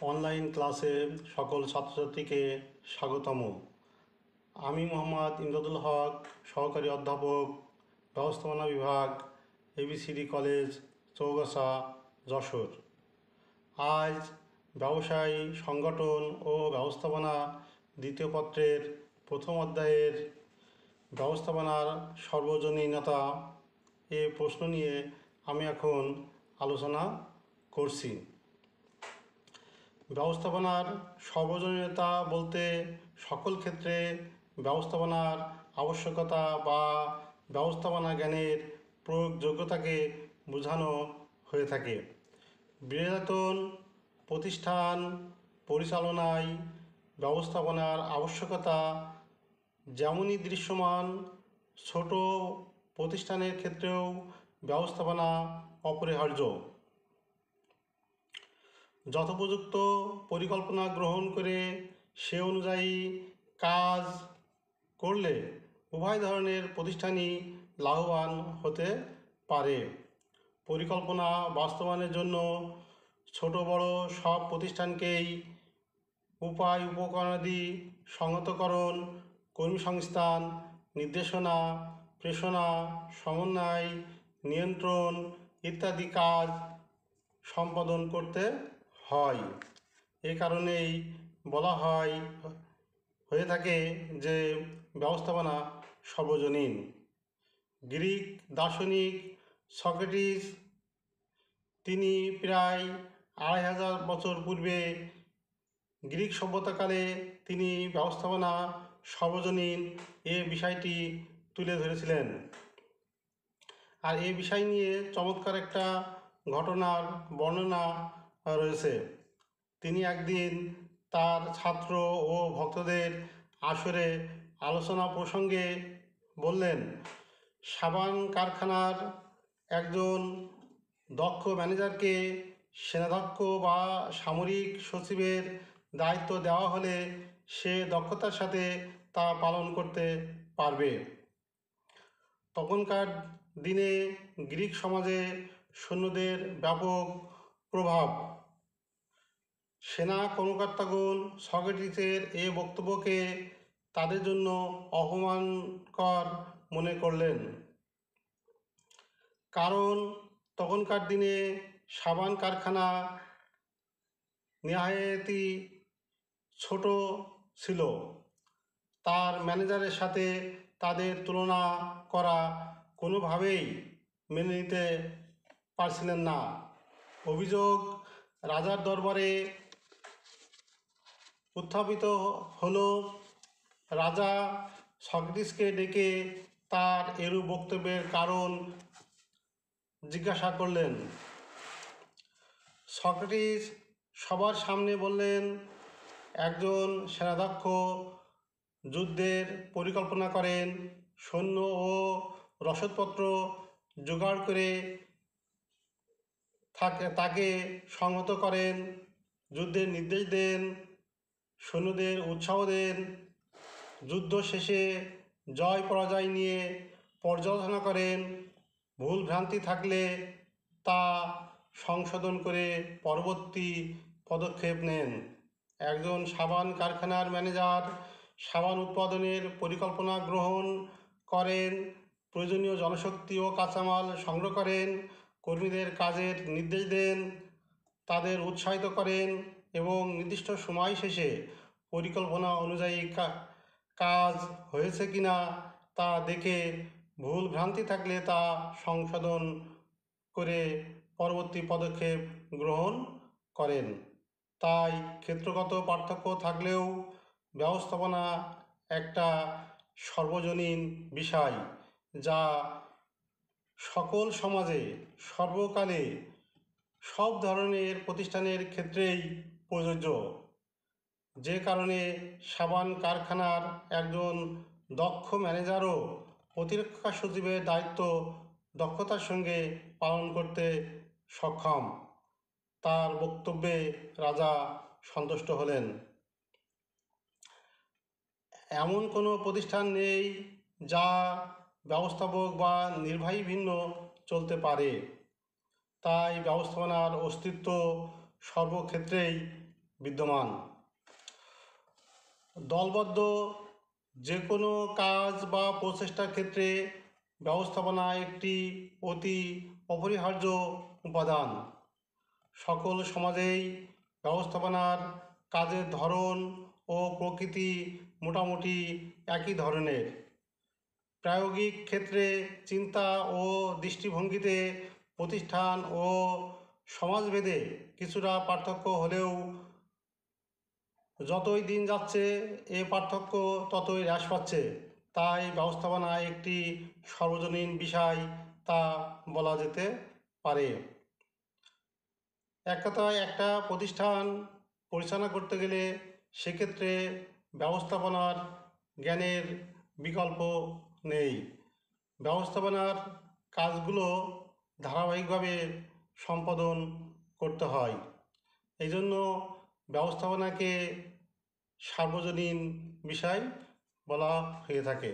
Online ক্লাসে সকল ছাত্রছাত্রীকে স্বাগতম। আমি মোহাম্মদ ইমদাদুল হক, সহকারী অধ্যাপক, ব্যবস্থাপনা বিভাগ এবিসিডি কলেজ চৌগাছা, যশোর। আজ ব্যবসায় সংগঠন ও ব্যবস্থাপনা দ্বিতীয় পত্রের প্রথম অধ্যায়ের ব্যবস্থাপনার সর্বজনীনতা এ প্রশ্ন নিয়ে আমি এখন আলোচনা করছি। ব্যবস্থাপনার সর্বজনীনতা বলতে সকল ক্ষেত্রে ব্যবস্থাপনার আবশ্যকতা বা ব্যবস্থাপনা জ্ঞানের প্রয়োগযোগ্যতাকে বোঝানো হয়ে থাকে। বৃহত্তন প্রতিষ্ঠান, পরিচালনায় ব্যবস্থাপনার আবশ্যকতা যেমনই দৃশ্যমান, ছোট প্রতিষ্ঠানের ক্ষেত্রেও ব্যবস্থাপনা অপরিহার্য। যথোপযুক্ত পরিকল্পনা গ্রহণ করে সে অনুযায়ী কাজ করলে উভয় ধরনের প্রতিষ্ঠানই লাভবান হতে পারে। পরিকল্পনা বাস্তবায়নের জন্য ছোট বড় সব প্রতিষ্ঠানকেই উপায় উপকরণাদি সংহতকরণ কর্মীসংস্থান নির্দেশনা, প্রেষণা, সমন্বয়, নিয়ন্ত্রণ ইত্যাদি কাজ সম্পাদন করতে হয়। এ কারণেই বলা হয়, হয়ে থাকে যে ব্যবস্থাপনা সর্বজনীন। গ্রিক দার্শনিক সক্রেটিস, তিনি প্রায় আড়াই হাজার বছর পূর্বে গ্রিক সভ্যতাকালে তিনি ব্যবস্থাপনা সর্বজনীন এ বিষয়টি তুলে ধরেছিলেন। আর এ বিষয় নিয়ে চমৎকার একটা ঘটনার বর্ণনা রয়েছে। তিনি একদিন তার ছাত্র ও ভক্তদের আসরে আলোচনা প্রসঙ্গে বললেন, সাবান কারখানার একজন দক্ষ ম্যানেজারকে সেনাধ্যক্ষ বা সামরিক সচিবের দায়িত্ব দেওয়া হলে সে দক্ষতার সাথে তা পালন করতে পারবে। তখনকার দিনে গ্রিক সমাজে সৈন্যদের ব্যাপক প্রভাব সেনা কর্মকর্তাগণ, সক্রেটিসের এ বক্তব্যকে তাদের জন্য অপমানকর মনে করলেন। কারণ তখনকার দিনে সাবান কারখানা নেহায়েতি ছোট ছিল। তার ম্যানেজারের সাথে তাদের তুলনা করা কোনোভাবেই মেনে নিতে পারছিলেন না। অভিযোগ, রাজার দরবারে উত্থাপিত হলো। রাজা সক্রেটিসকে ডেকে তার এরূপ বক্তব্যের কারণ জিজ্ঞাসা করলেন। সক্রেটিস সবার সামনে বললেন, একজন সেনাধ্যক্ষ যুদ্ধের পরিকল্পনা করেন, সৈন্য ও রসদপত্র জোগাড় করে থাকে, তাকে সংহত করেন, যুদ্ধের নির্দেশ দেন সৈন্যদের উৎসাহ দেন। যুদ্ধ শেষে জয় পরাজয় নিয়ে পর্যালোচনা করেন। ভুল ভ্রান্তি থাকলে তা সংশোধন করে পরবর্তী পদক্ষেপ নেন। একজন সাবান কারখানার ম্যানেজার সাবান উৎপাদনের পরিকল্পনা গ্রহণ করেন, প্রয়োজনীয় জনশক্তি ও কাঁচামাল সংগ্রহ করেন, কর্মীদের কাজের নির্দেশ দেন, তাদের উৎসাহিত করেন। এবং নির্দিষ্ট সময় শেষে পরিকল্পনা অনুযায়ী কাজ হয়েছে কিনা তা দেখে ভুল ভ্রান্তি থাকলে তা সংশোধন করে পরবর্তী পদক্ষেপ গ্রহণ করেন। তাই ক্ষেত্রগত পার্থক্য থাকলেও ব্যবস্থাপনা একটা সর্বজনীন বিষয়, যা সকল সমাজে সর্বকালে সব ধরনের প্রতিষ্ঠানের ক্ষেত্রেই প্রযোজ্য। যে কারণে সাবান কারখানার একজন দক্ষ ম্যানেজারও প্রতিরক্ষা সচিবের দায়িত্ব দক্ষতার সঙ্গে পালন করতে সক্ষম। তার বক্তব্যে রাজা সন্তুষ্ট হলেন। এমন কোনো প্রতিষ্ঠান নেই যা ব্যবস্থাপক বা নির্বাহী ভিন্ন চলতে পারে। তাই ব্যবস্থাপনার অস্তিত্ব সর্বক্ষেত্রেই বিদ্যমান। দলবদ্ধ যে কোনো কাজ বা প্রচেষ্টার ক্ষেত্রে ব্যবস্থাপনা একটি অতি অপরিহার্য উপাদান। সকল সমাজেই ব্যবস্থাপনার কাজের ধরন ও প্রকৃতি মোটামুটি একই ধরনের। প্রায়োগিক ক্ষেত্রে চিন্তা ও দৃষ্টিভঙ্গিতে প্রতিষ্ঠান ও সমাজভেদে কিছুটা পার্থক্য হলেও যতই দিন যাচ্ছে, এ পার্থক্য ততই হ্রাস পাচ্ছে। তাই ব্যবস্থাপনা একটি সর্বজনীন বিষয় তা বলা যেতে পারে। এক কথায়, একটা প্রতিষ্ঠান পরিচালনা করতে গেলে সেক্ষেত্রে ব্যবস্থাপনার জ্ঞানের বিকল্প নেই। ব্যবস্থাপনার কাজগুলো ধারাবাহিকভাবে সম্পাদন করতে হয়। এই জন্য ব্যবস্থাপনাকে সার্বজনীন বিষয় বলা হয়ে থাকে।